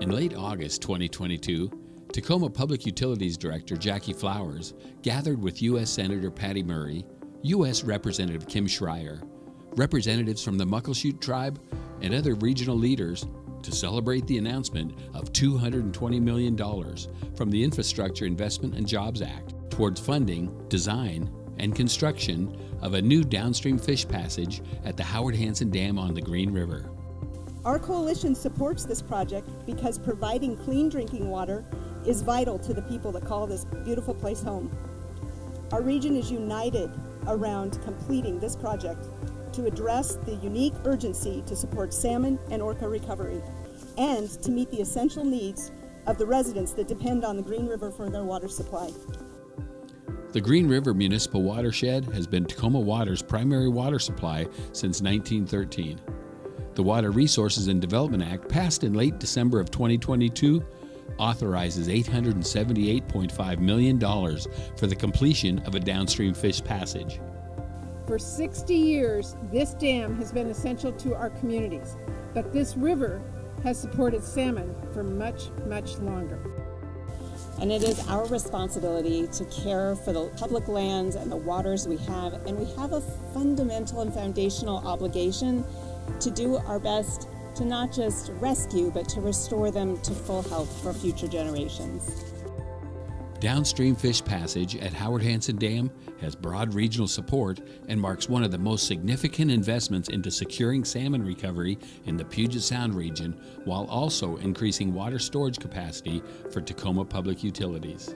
In late August 2022, Tacoma Public Utilities Director Jackie Flowers gathered with U.S. Senator Patty Murray, U.S. Representative Kim Schrier, representatives from the Muckleshoot tribe, and other regional leaders to celebrate the announcement of $220 million from the Infrastructure Investment and Jobs Act towards funding, design, and construction of a new downstream fish passage at the Howard Hanson Dam on the Green River. Our coalition supports this project because providing clean drinking water is vital to the people that call this beautiful place home. Our region is united around completing this project to address the unique urgency to support salmon and orca recovery and to meet the essential needs of the residents that depend on the Green River for their water supply. The Green River Municipal Watershed has been Tacoma Water's primary water supply since 1913. The Water Resources and Development Act, passed in late December of 2022, authorizes $878.5 million for the completion of a downstream fish passage. For 60 years, this dam has been essential to our communities, but this river has supported salmon for much, much longer. And it is our responsibility to care for the public lands and the waters we have, and we have a fundamental and foundational obligation to do our best to not just rescue, but to restore them to full health for future generations. Downstream Fish Passage at Howard Hanson Dam has broad regional support and marks one of the most significant investments into securing salmon recovery in the Puget Sound region while also increasing water storage capacity for Tacoma Public Utilities.